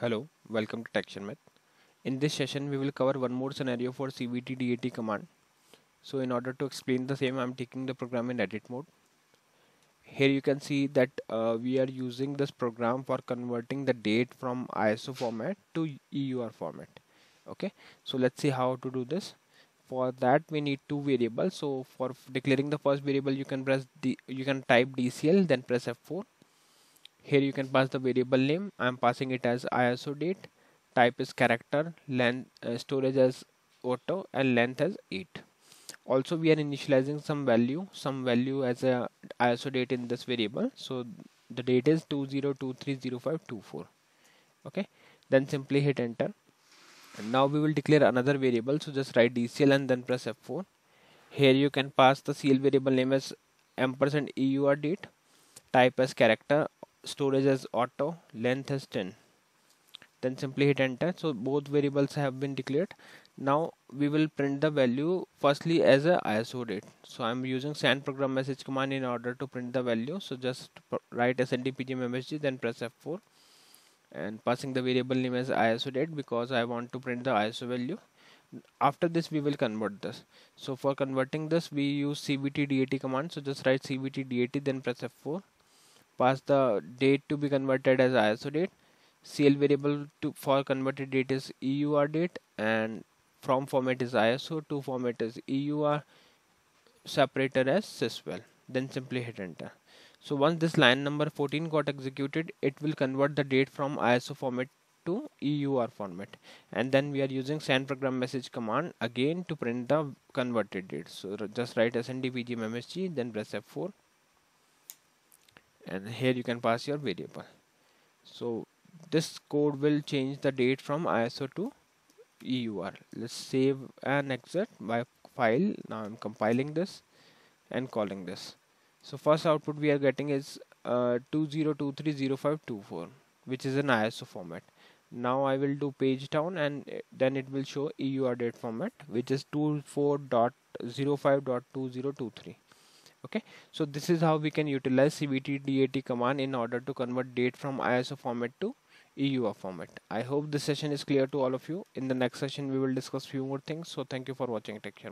Hello, welcome to Tech Sharmit. In this session, we will cover one more scenario for CVT DAT command. So in order to explain the same, I'm taking the program in edit mode. Here you can see that uh, we are using this program for converting the date from ISO format to EUR format. Okay, so let's see how to do this. For that, we need two variables. So for declaring the first variable, you can press D, you can type DCL, then press F4 here you can pass the variable name. I'm passing it as iso date type is character length uh, storage as auto and length as 8 also we are initializing some value some value as a iso date in this variable. So the date is 20230524 okay? Then simply hit enter. And now we will declare another variable. So just write dcl and then press f4 here you can pass the cl variable name as ampersand eur date. Type as character storage as auto length as 10 then simply hit enter. So both variables have been declared. Now we will print the value firstly as a iso date. So i'm using send program message command in order to print the value. So just write snd pgm msg then press f4 and passing the variable name as iso date because i want to print the iso value. After this we will convert this. So for converting this we use cvt dat command. So just write cvt dat then press f4 pass the date to be converted as ISO date. CL variable to for converted date is EUR date and from format is ISO to format is EUR separator as sysval then simply hit enter. So once this line number 14 got executed it will convert the date from ISO format to EUR format. And then we are using send program message command again to print the converted date. So just write snd pgm msg then press f4 and here you can pass your variable. So this code will change the date from ISO to EUR let's save and exit my file. Now I'm compiling this and calling this. So first output we are getting is uh, 20230524 which is an ISO format. Now I will do page down and then it will show EUR date format which is 24.05.2023 okay? So this is how we can utilize cvt dat command in order to convert date from iso format to eur format. I hope this session is clear to all of you. In the next session we will discuss few more things. So thank you for watching. Take care